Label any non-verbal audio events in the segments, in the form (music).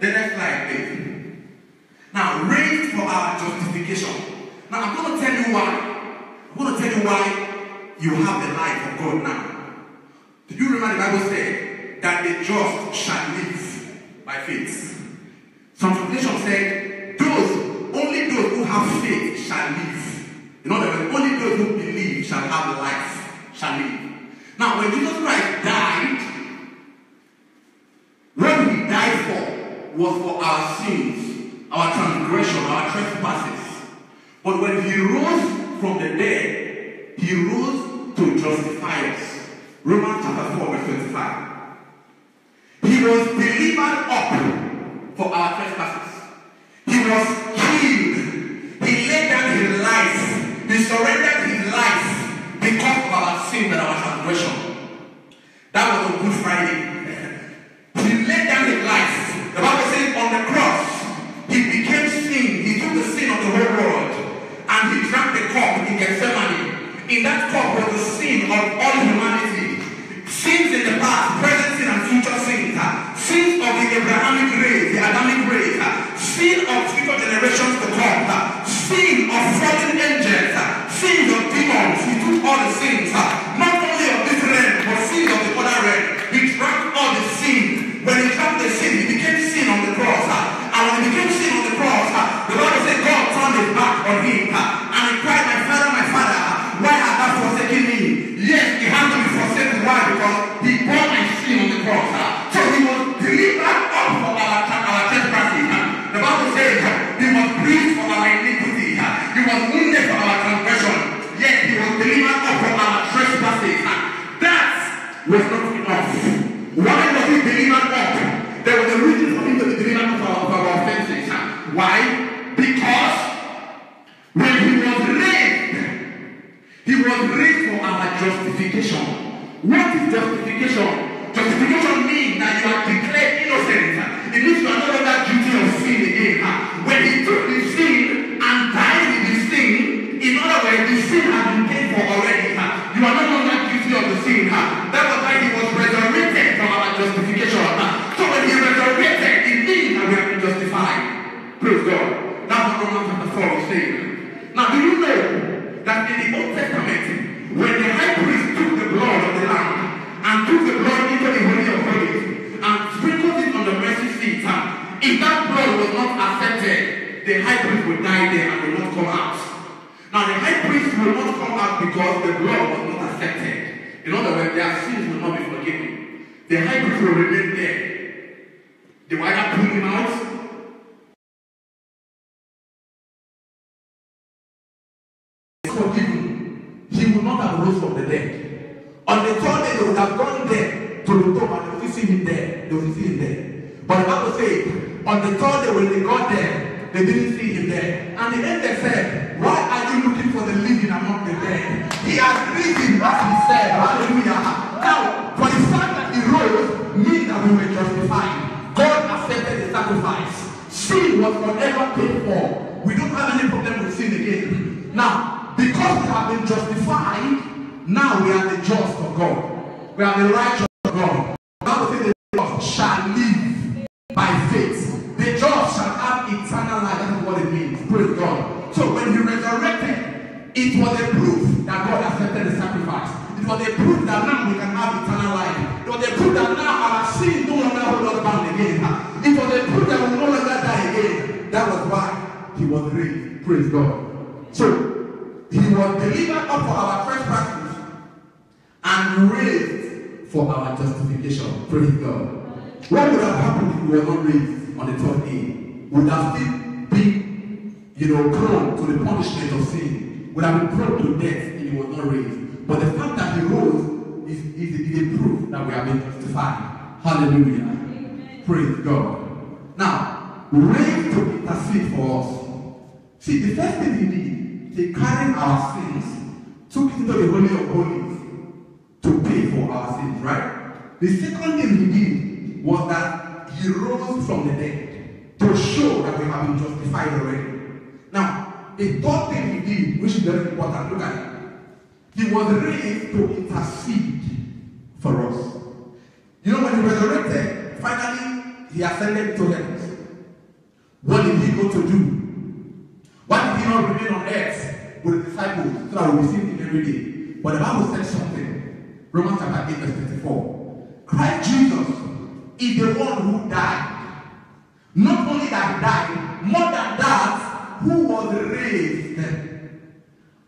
The next slide, please. Now, raised for our justification. Now, I'm going to tell you why. I'm going to tell you why you have the life of God now. Do you remember the Bible said that the just shall live by faith? Some translation said, those, only those who have faith shall live. In other words, only those who believe shall have life, shall live. Now, when Jesus Christ died, what he died for was for our sins, our transgression, our trespasses. But when he rose from the dead, he rose to justify us. Romans chapter 4, verse 25. He was delivered up for our trespasses. He was What is justification? Justification if that blood was not accepted, the high priest would die there and will not come out. Now, the high priest will not come out because the blood was not accepted. In other words, their sins will not be forgiven. The high priest will remain there. They will either pull him out forgiven, he would not have rose from the dead. On the third day, they would have gone there to the tomb and they would see him there. They would see him there. But the Bible says, on the third day, when they got there, they didn't see him there. And the end, they said, Why are you looking for the living among the dead? He has risen, as he said. Hallelujah. Now, for the fact that he rose means that we were justified. God accepted the sacrifice. Sin was forever paid for. We don't have any problem with sin again. Now, because we have been justified, now we are the just of God. We are the righteous for our justification. Praise God. What would have happened if we were not raised on the third day? Would have still been, you know, prone to the punishment of sin. Would have been prone to death if he was not raised. But the fact that he rose is, is, is a proof that we have been justified. Hallelujah. Amen. Praise God. Now, raised to intercede for us. See, the first thing he did, he carried our sins, took it into the Holy of Holies to pay for our sins, right? The second thing he did was that he rose from the dead to show that we have been justified already. Now, the third thing he did, which is very important, look at it. He was raised to intercede for us. You know, when he resurrected, finally he ascended to heaven. What did he go to do? Why did he not remain on earth with the disciples so that we receive him every day? But the Bible said something. Romans chapter 8, verse 24. Christ Jesus is the one who died. Not only that died, more than that, who was raised. And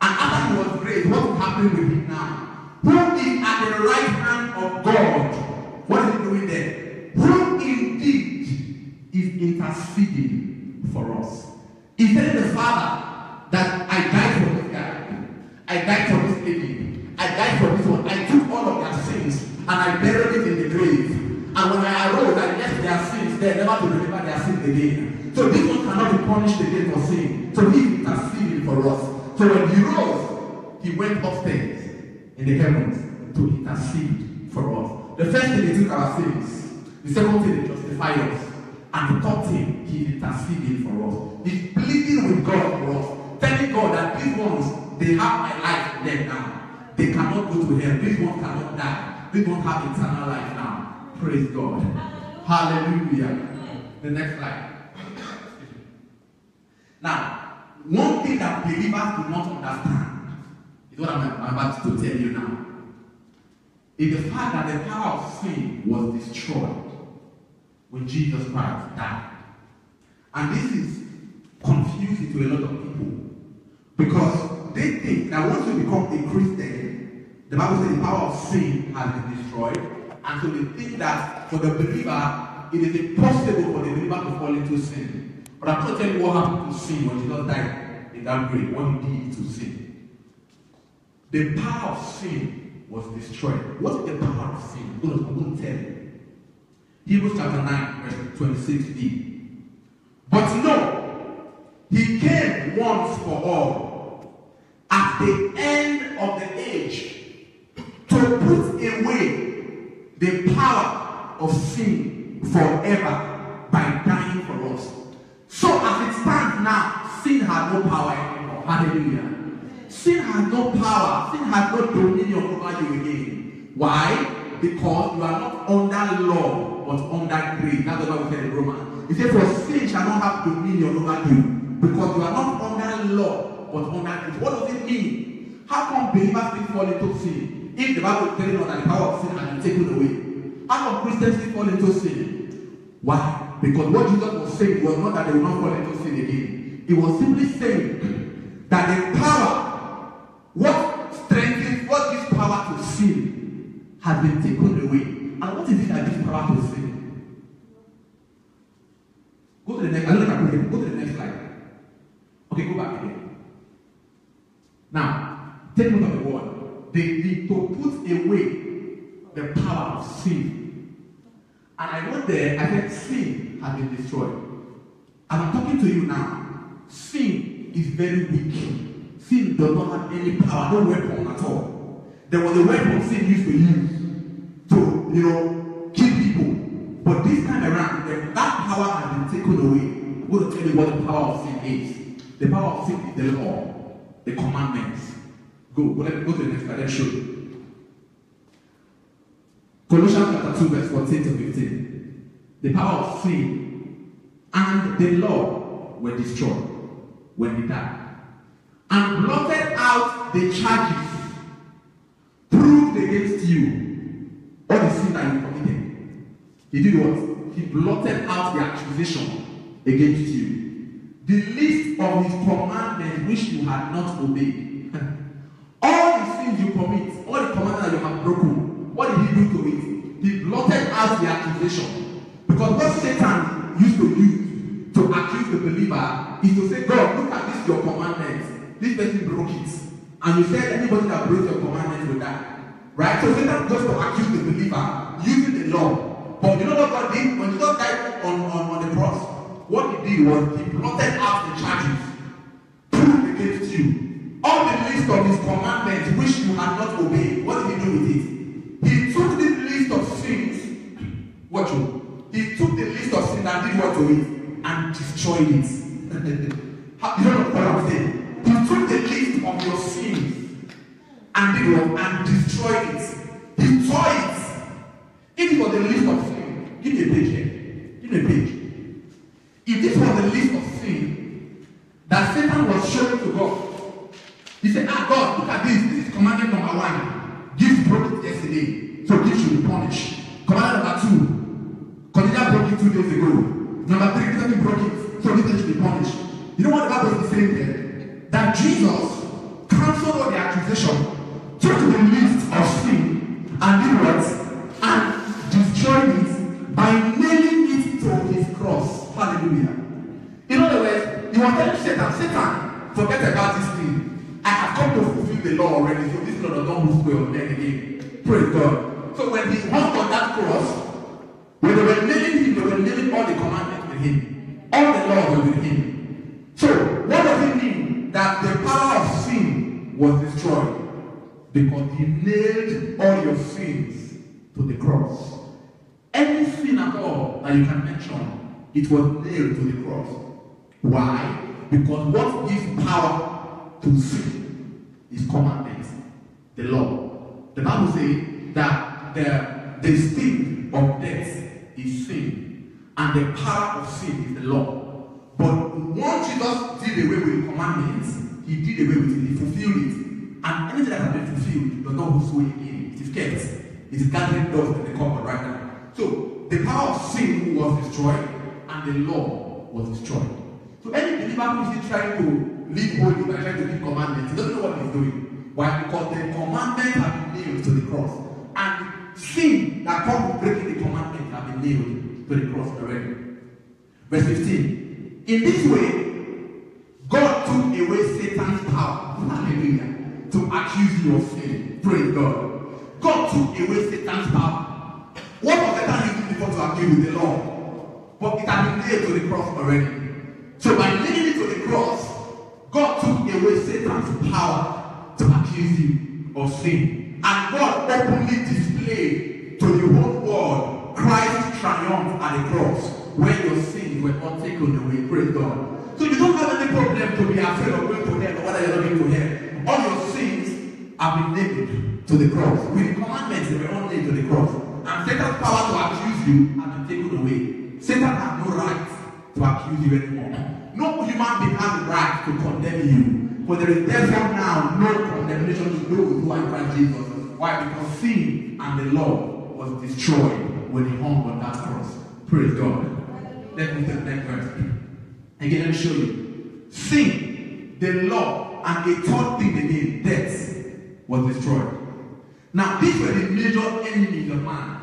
after he was raised, what will happen with him now? Who is at the right hand of God? What is he doing there? Who indeed is interceding for us? He telling the Father that I died for this guy. I died for this lady. I died for this one. I took all of their sins and I buried it in the grave. And when I arose, I left their sins there, never to remember their sins again. So this one cannot be punished again for sin. So he interceding for us. So when he rose, he went upstairs in the heavens to intercede for us. The first thing he took our sins. The second thing he justified us. And the third thing, he's interceding for us. He's pleading with God for us. Telling God that these ones, they have my life them now. They cannot go to hell. These ones cannot die. These ones have eternal life now. Praise God. Hallelujah. The next slide. Now, one thing that believers do not understand is what I'm, I'm about to tell you now. Is the fact that the power of sin was destroyed when Jesus Christ died. And this is confusing to a lot of people because they think that once you become a Christian, the Bible says the power of sin has been destroyed, and so they think that for the believer, it is impossible for the believer to fall into sin. But I'm going to tell you what happened to sin when Jesus died in that grave, what he did to sin. The power of sin was destroyed. What is the power of sin? I'm going to tell you. Hebrews chapter 9, verse 26b. But no, he came once for all at the end the power of sin forever by dying for us. So as it stands now, sin has no power anymore. Hallelujah. Sin has no power, sin has no dominion over you again. Why? Because you are not under law but under grace. That's what we said in Romans. He said, For sin shall not have dominion over you, because you are not under law, but under grace. What does it mean? How come believers still fall into sin? If the Bible is telling us that the power of sin has been taken away, how come Christians still fall into sin? Why? Because what Jesus was saying was not that they will not fall into sin again. He was simply saying that the power, what strengthens, what gives power to sin, has been taken away. And what is it that gives power to sin? Go to the next. I don't know if I put it. Go to the next slide. Okay, go back again. Now, take note of the word. They need to put away the power of sin. And I went there, I said, sin has been destroyed. And I'm talking to you now. Sin is very weak. Sin does not have any power, no weapon at all. There was a weapon sin used to use to, you know, kill people. But this time around, that power has been taken away. I'm going to tell you what the power of sin is. The power of sin is the law, the commandments. Go, go, let go to the next slide. Let's show. Colossians chapter 2, verse 14 to 15. The power of sin and the law were destroyed when he died. And blotted out the charges proved against you all the sin that you committed. He did what? He blotted out the accusation against you. The list of his commandments which you had not obeyed. Accusation. Because what Satan used to use to accuse the believer is to say, God, look at this your commandments. This person broke it. And you said anybody that breaks your commandments will die. Right? So Satan goes to accuse the believer using the law. But you know what God did? When Jesus died on, on, on the cross, what he did was he blotted out the charges proved against you. All the list of his commandments which you destroyed it. (laughs) you don't know what I'm saying? He took the list of your sins and? And destroyed it. Destroy it. If it was the list of sin, give me a page here. Give me a page. If this was the list of sin that Satan was showing to God, he said, Ah, God, look at this. This is commandment number one. Gift broke it yesterday, so gift should be punished. Commandment number two, Cornelia broke it two days ago. Number three, Timothy broke it, so this should be punished. You know what the Bible is saying there? That Jesus your sins to the cross. Any sin at all that you can mention, it was nailed to the cross. Why? Because what gives power to sin is commandments, the law. The Bible says that the, the sting of death is sin, and the power of sin is the law. But once Jesus did away with commandments, he did away with it, he fulfilled it. And anything that has been fulfilled does not again. It kept. It is gathering dust in the cupboard right now. So the power of sin was destroyed, and the law was destroyed. So any believer who is trying to live holy by trying to keep commandments, he doesn't know what he's doing. Why? Because the commandments have been nailed to the cross. And sin that comes breaking the commandments have been nailed to the cross already. Verse 15. In this way, God took away Satan's power. Hallelujah. To accuse you of sin. Praise God. God took away Satan's power. What was Satan using before to accuse with the law? But it had been nailed to the cross already. So by nailing it to the cross, God took away Satan's power to accuse you of sin. And God openly displayed to the whole world Christ's triumph at the cross where your sins were not taken away. Praise God. So you don't have any problem to be afraid of going to hell or whether you're going to hell. All your have been nailed to the cross. With the commandments, they were all nailed to the cross. And Satan's power to accuse you has been taken away. Satan has no right to accuse you anymore. No human being has the right to condemn you. For there is therefore now no condemnation to those who are in Christ Jesus. Why? Because sin and the law was destroyed when he hung on that cross. Praise God. Let me take next verse. Again, let me show you. Sin, the law, and a third thing again, death, was destroyed. Now, these were the major enemies of man.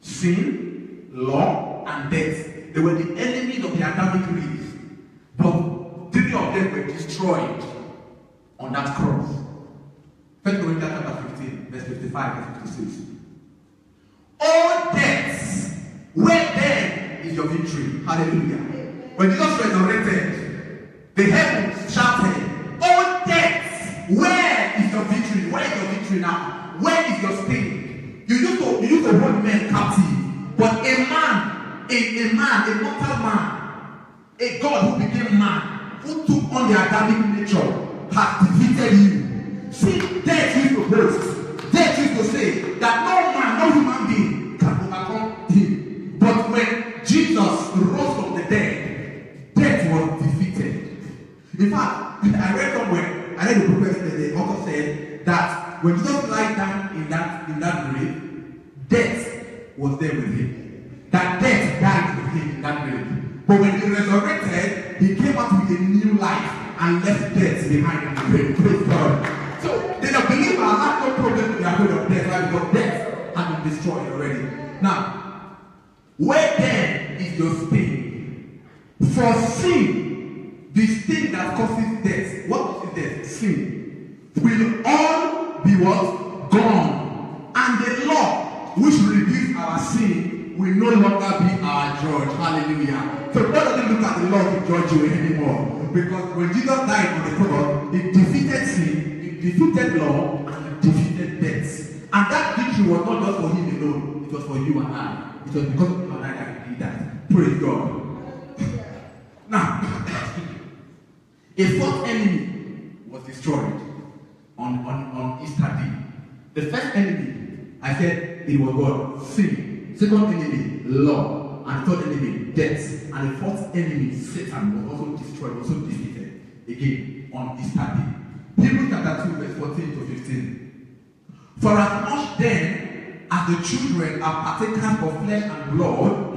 Sin, law, and death. They were the enemies of the Adamic race. But three of them were destroyed on that cross. First Corinthians chapter 15, verse 55 and 56. All deaths, where then is your victory? Hallelujah. When Jesus resurrected, the heavens shouted, All deaths, where? Victory now? Where is your sting? You used to, you used to hold men captive, but a man, a, a man, a mortal man, a God who became man, who took on the Adamic nature, has defeated you. See, death used to boast. Death used to say that no man, no human being can overcome him. But when Jesus rose from the dead, death was defeated. In fact, (laughs) I read somewhere, I read the prophet, the author said that when Jesus lied down in that in that grave, death was there with him. That death died with him in that grave. But when he resurrected, he came out with a new life and left death behind in the grave. God. So then a believer has no problem with the afraid of death, right? Because death has been destroyed already. Now, where then is your sting? For sin, the sting that causes death, what is death? Sin. Will all be what? Gone. And the law which reduce our sin will no longer be our judge. Hallelujah. So God doesn't look at the law to judge you anymore. Because when Jesus died on the cross, he defeated sin, he defeated law, and he defeated death. And that victory was not just for him alone, it was for you and I. It was because of you and I that he did that. Praise God. Now, (coughs) a fourth enemy was destroyed on, on, on Easter Day. The first enemy, I said it was God, sin. Second enemy, law. And third enemy, death. And the fourth enemy, Satan, was also destroyed, also defeated again on Easter Day. Hebrews chapter 2, verse 14 to 15. For as much then as the children are partakers of flesh and blood,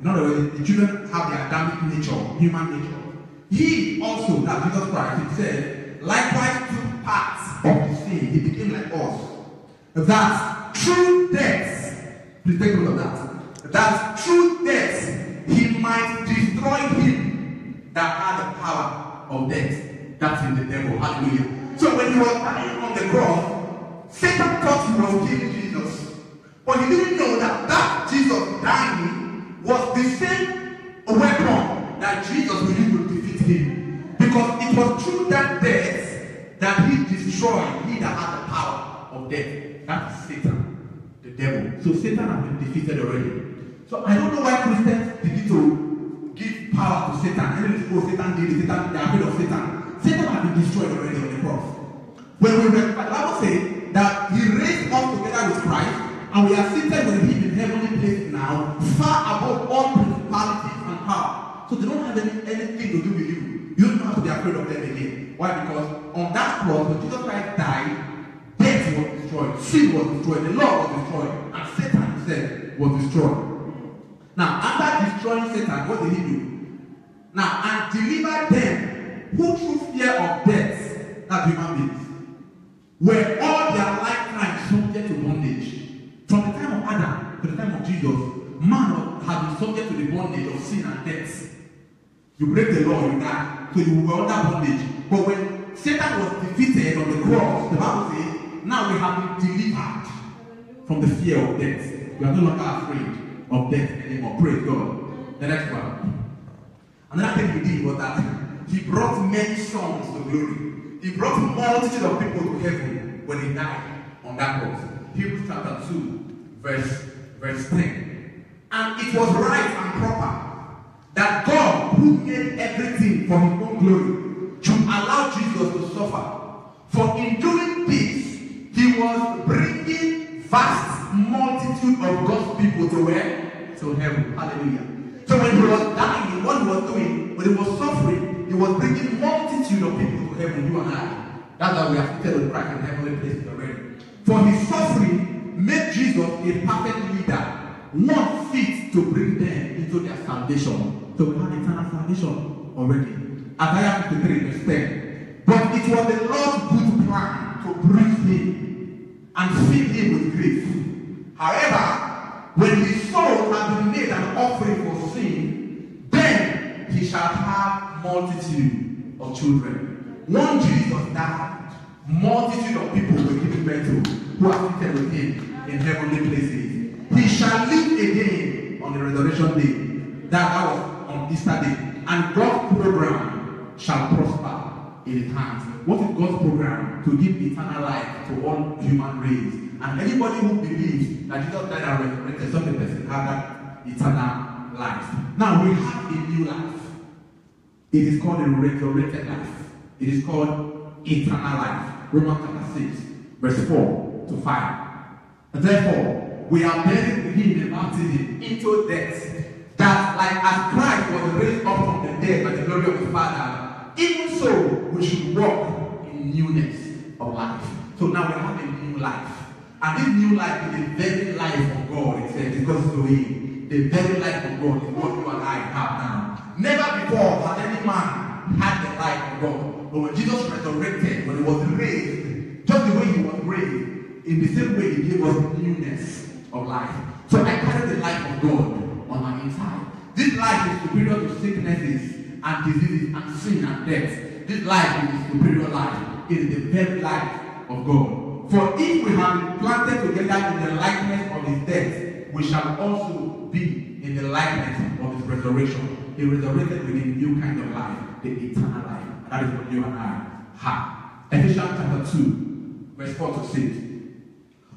in other words, the children have their Adamic nature, human nature. He also, that Jesus Christ himself, likewise took part of the sin. He became like us. That through death, please take note of that. That through death, he might destroy him that had the power of death. That's in the devil. Hallelujah. So when he was dying on the cross, Satan thought he was killing Jesus. But he didn't know that that Jesus dying was the same weapon that Jesus would use to defeat him. Because it was through that destroyed, he that had the power of death. That is Satan, the devil. So Satan has been defeated already. So I don't know why Christians begin to give power to Satan. Even if Satan did Satan, they are afraid of Satan. Satan has been destroyed already on the cross. When we read, the Bible says that he raised us together with Christ, and we are seated with him in heavenly places now, far above all principalities and power. So they don't have any, anything to do with you. You don't have to be afraid of them again. Why? Because on that cross, when Jesus Christ died, death was destroyed, sin was destroyed, the law was destroyed, and Satan himself was destroyed. Now, after destroying Satan, what did he do? Now, and deliver them who through fear of death, that human beings, were all their lifetime subject to bondage. From the time of Adam to the time of Jesus, man had been subject to the bondage of sin and death. You break the law, you die. So you were under bondage. But when Satan was defeated on the cross, the Bible says, now we have been delivered from the fear of death. We are no longer afraid of death anymore. Praise God. The next one. Another thing he did was that he brought many sons to glory. He brought multitude of people to heaven when he died on that cross. Hebrews chapter 2, verse, verse 10. And it was right and proper that God, who made everything for his own glory, vast multitude of God's people to where? To heaven. Hallelujah. So when he was dying, what he was doing, when he was suffering, he was bringing multitude of people to heaven, you and I. That's why we are seated with Christ in heavenly places already. For his suffering made Jesus a perfect leader, one fit to bring them into their salvation. So we have eternal salvation already. Isaiah 53, verse 10. But it was the Lord's good plan to bring him and fill him with grief. However, when his soul has been made an offering for sin, then he shall have multitude of children. One Jesus died multitude of people will give birth to who are seated with him in heavenly places. He shall live again on the resurrection day. That, that was on Easter day. And God's program shall prosper in his hands. What is God's program? To give eternal life to all human race. And anybody who believes that Jesus died and resurrected, such a person has that eternal life. Now we have a new life. It is called a resurrected life. It is called eternal life. Romans chapter 6, verse 4 to 5. Therefore, we are buried with him in baptism into death, that like as Christ was raised up from the dead by the glory of the Father, even so we should walk in newness of life. So now we have a new life. And this new life is the very life of God itself, because to him, the very life of God is what you and I have now. Never before has any man had the life of God. But when Jesus resurrected, when he was raised, just the way he was raised, in the same way he gave us newness of life. So I carry the life of God on my inside. This life is superior to sicknesses and diseases and sin and death. This life is the superior life. It is the very life of God. For if we have been planted together in the likeness of his death, we shall also be in the likeness of his resurrection. He resurrected with a new kind of life, the eternal life. That is what you and I have. Ephesians chapter 2, verse 4 to 6.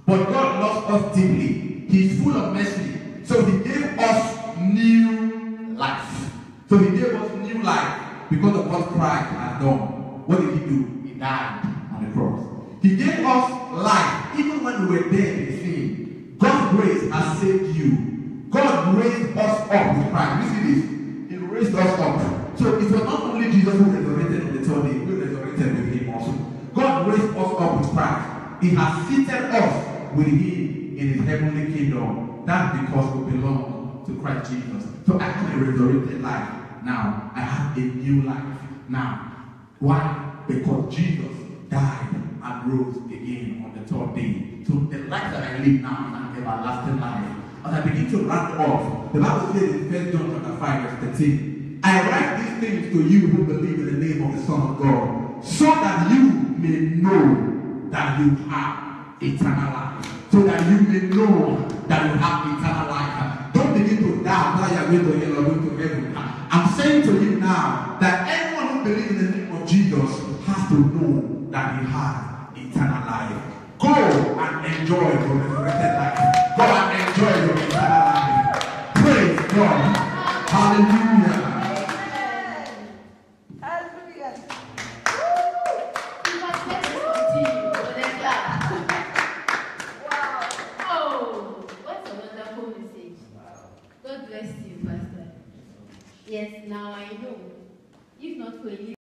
But God loves us deeply. He is full of mercy. So he gave us new life. So he gave us life because of what Christ has done. What did he do? He died on the cross. He gave us life even when we were dead in sin. God's grace has saved you. God raised us up with Christ. You see this? He raised us up. So it was not only Jesus who resurrected on the third day, we resurrected with him also. God raised us up with Christ. He has seated us with him in his heavenly kingdom. That's because we belong to Christ Jesus. So I have a resurrected life. Now I have a new life. Now, why? Because Jesus died and rose again on the third day. So the life that I live now is an everlasting life. As I begin to round off, the Bible says in 1 John chapter 5, verse 13, I write these things to you who believe in the name of the Son of God, so that you may know that you have eternal life. So that you may know that you have eternal life. Don't begin to doubt whether you are going to hell or going to heaven. I'm saying to him now that anyone who believes in the name of Jesus has to know that he has eternal life. Go and enjoy your resurrected life. Go and enjoy your eternal life. Praise God. Hallelujah.